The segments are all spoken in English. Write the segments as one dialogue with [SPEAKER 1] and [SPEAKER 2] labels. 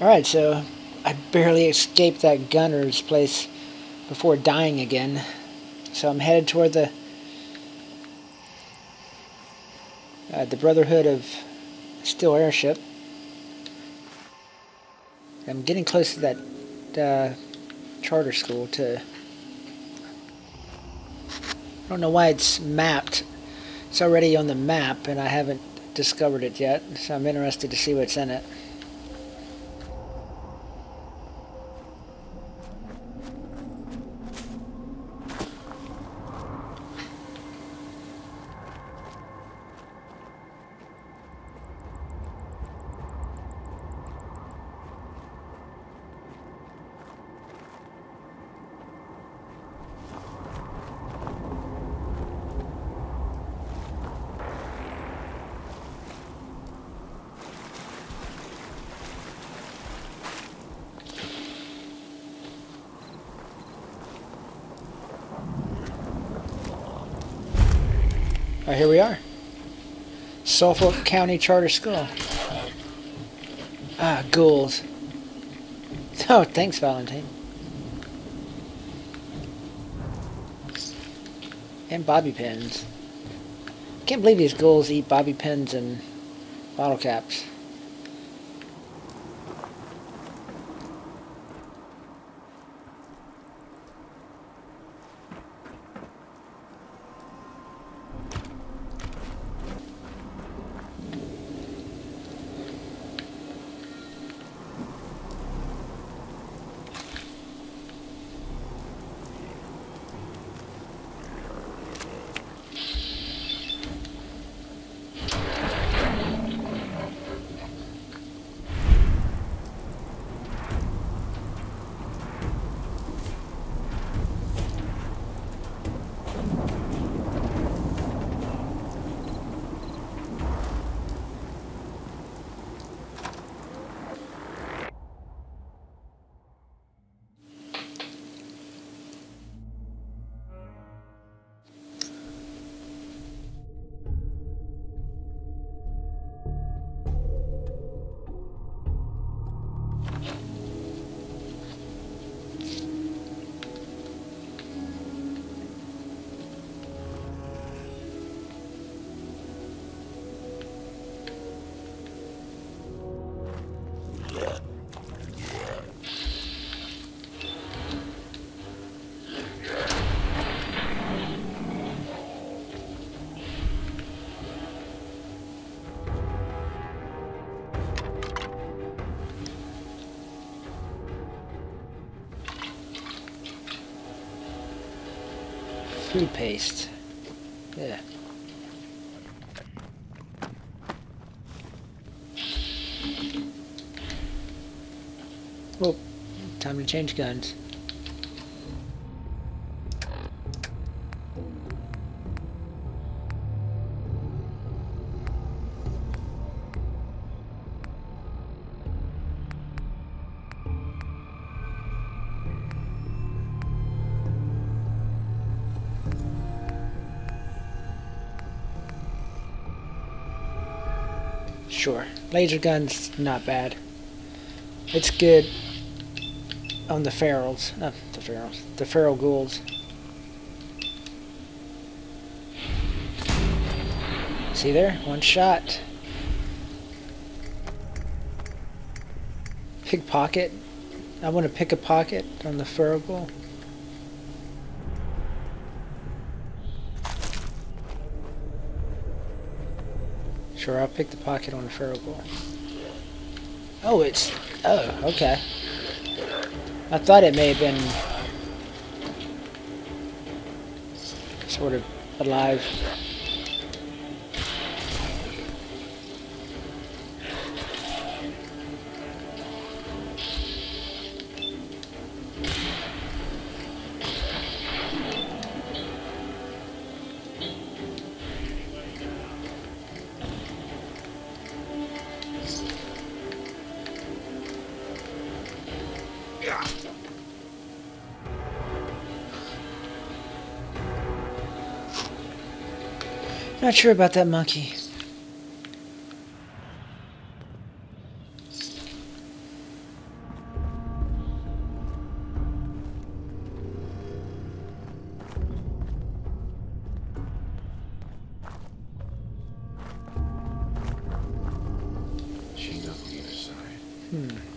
[SPEAKER 1] Alright, so I barely escaped that gunner's place before dying again. So I'm headed toward the uh, the Brotherhood of Steel Airship. I'm getting close to that uh, charter school to... I don't know why it's mapped. It's already on the map and I haven't discovered it yet, so I'm interested to see what's in it. Oh, here we are. Suffolk County Charter School. Ah, ghouls. Oh, thanks, Valentine. And bobby pins. Can't believe these ghouls eat bobby pins and bottle caps. Food paste. Yeah. Oh, time to change guns. Laser gun's not bad. It's good on the ferals. Not the ferals. The feral ghouls. See there? One shot. Pickpocket. I want to pick a pocket on the feral ghoul. Sure, I'll pick the pocket on the feral ghoul. Oh, it's... Oh, okay. I thought it may have been... Sort of alive. Not sure about that monkey. Side. Hmm.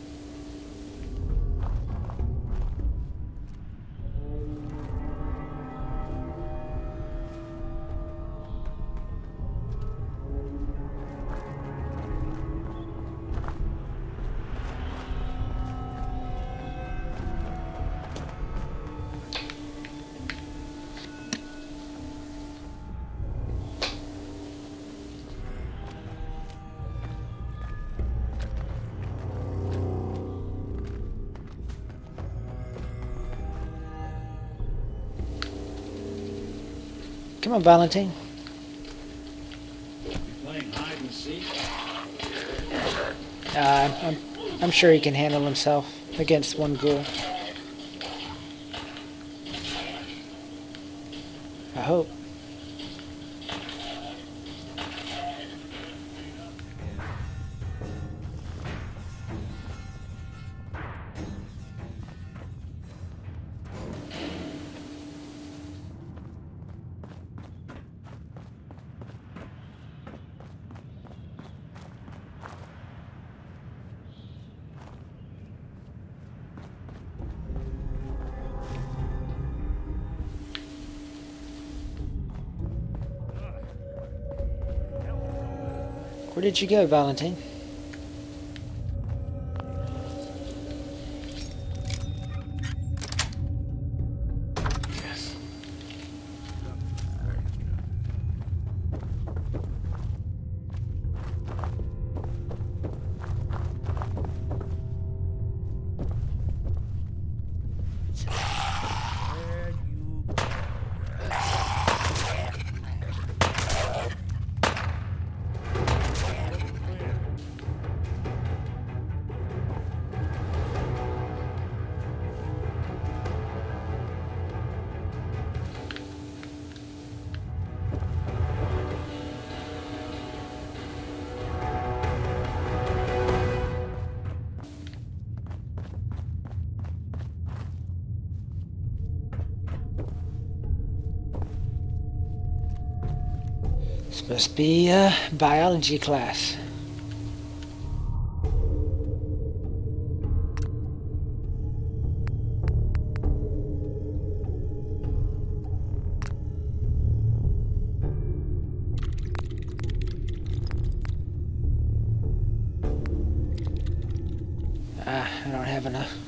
[SPEAKER 1] Hide on, Valentine. Uh, I'm, I'm sure he can handle himself against one ghoul. I hope. Where did you go, Valentine? Must be a biology class. Ah, I don't have enough.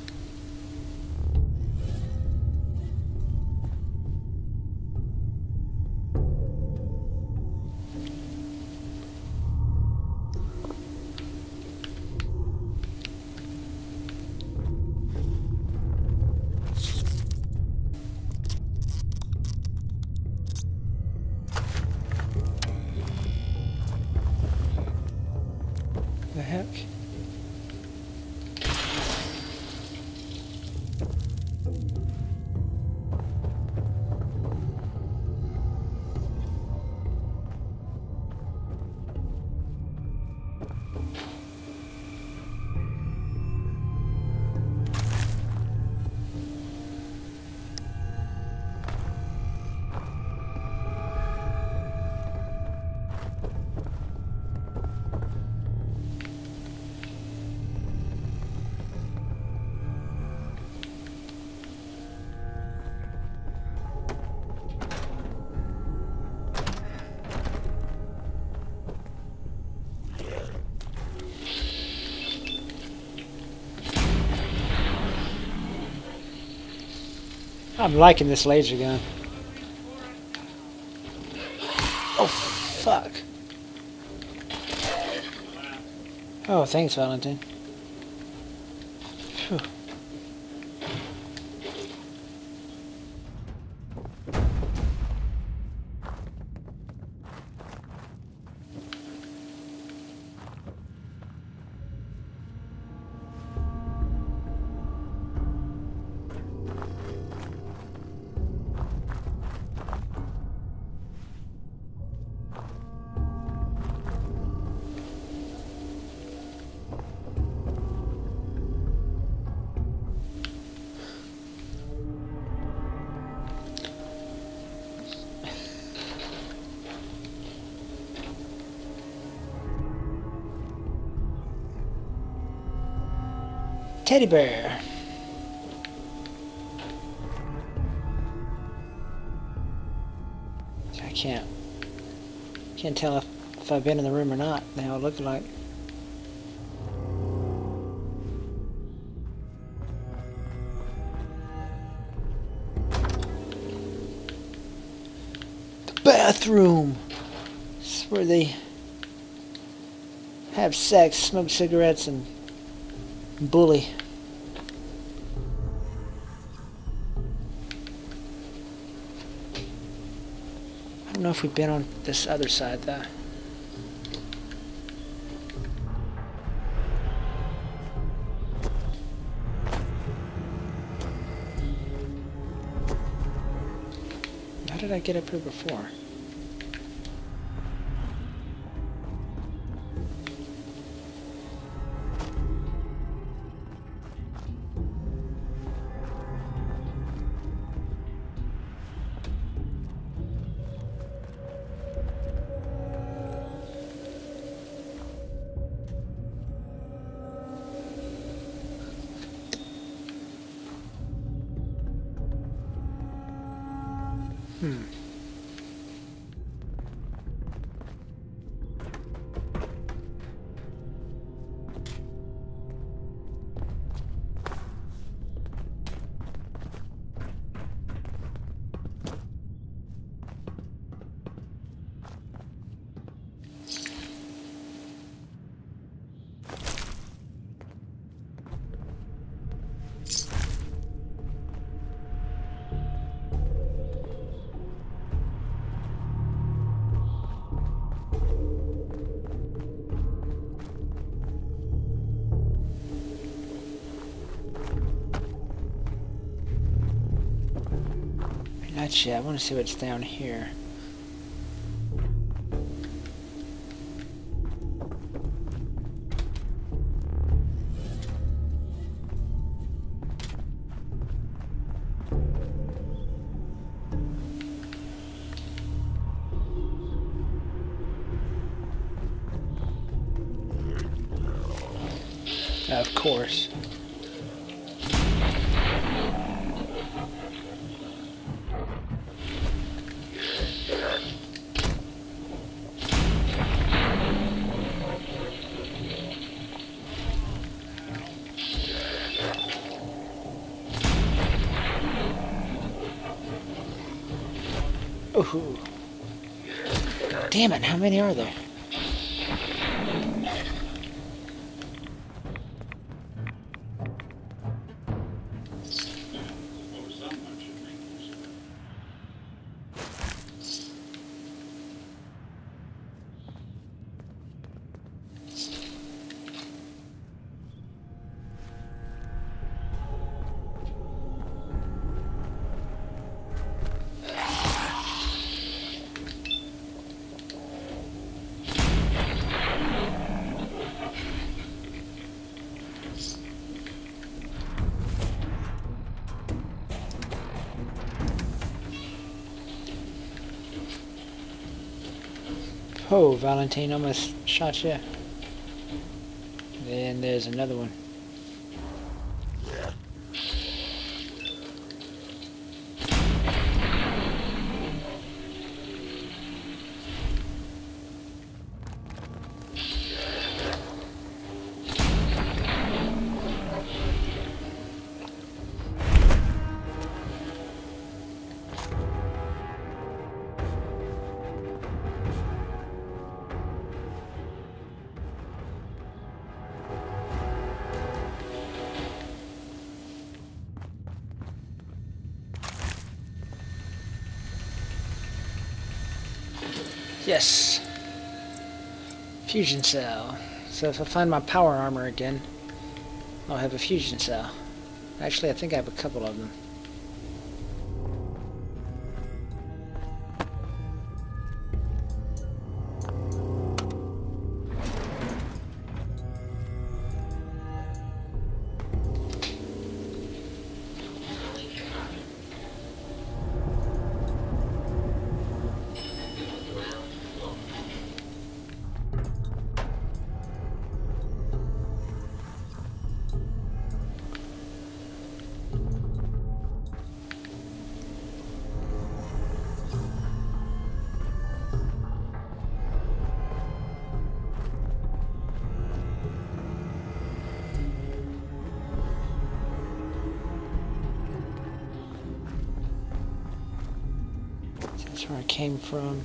[SPEAKER 1] Heck? I'm liking this laser gun. Oh, fuck. Oh, thanks, Valentine. Teddy bear. I can't can't tell if, if I've been in the room or not. now all look like. The bathroom. Is where they have sex, smoke cigarettes, and bully. I don't know if we've been on this other side though. How did I get up here before? Yet. I want to see what's down here. Ooh. Damn it, how many are there? Oh, Valentine almost shot you. Then there's another one. Yes. Fusion cell. So if I find my power armor again, I'll have a fusion cell. Actually, I think I have a couple of them. That's where I came from.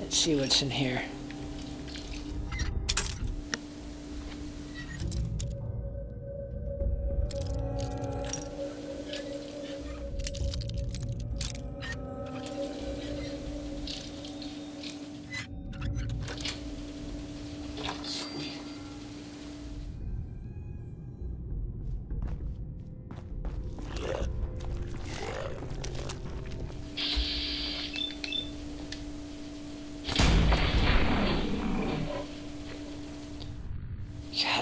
[SPEAKER 1] Let's see what's in here.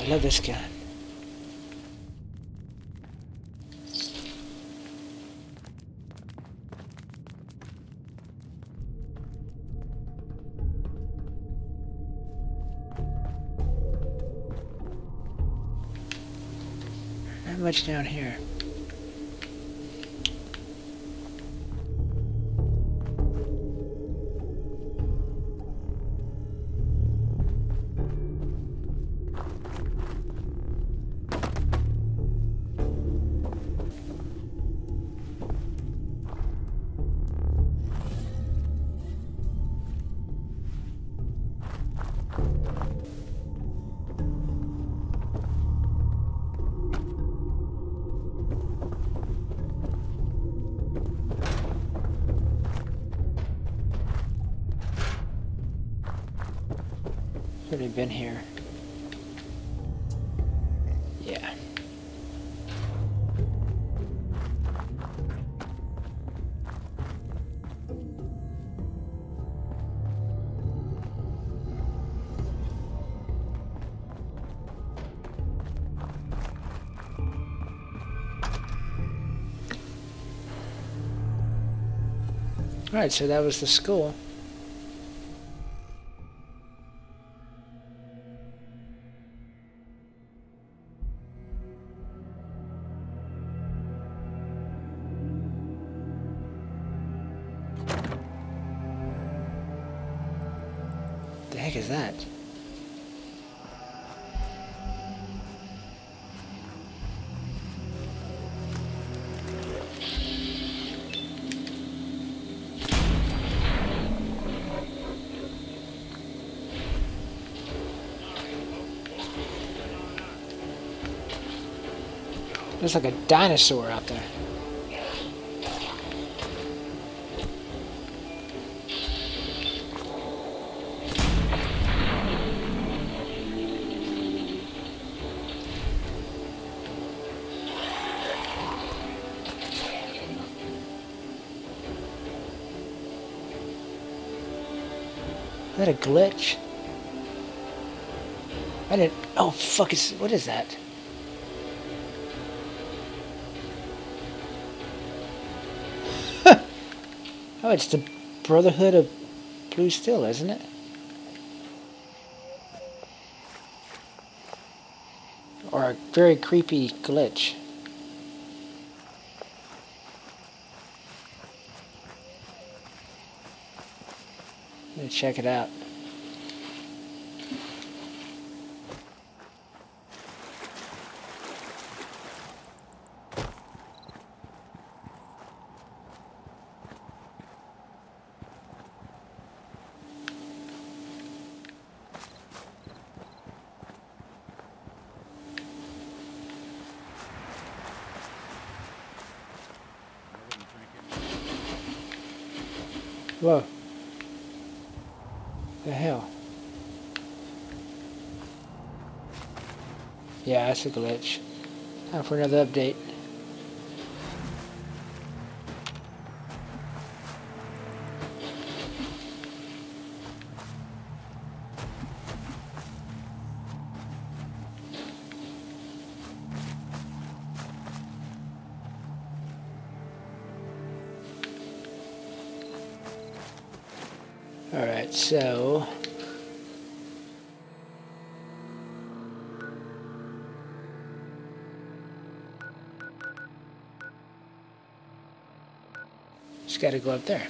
[SPEAKER 1] Love this gun. Not much down here. Alright, so that was the school. There's like a dinosaur out there. Is that a glitch? I didn't. Oh fuck! Is what is that? Oh, it's the Brotherhood of Blue Steel, isn't it? Or a very creepy glitch. Let me check it out. Whoa. The hell? Yeah, that's a glitch. Time for another update. Alright, so... Just gotta go up there.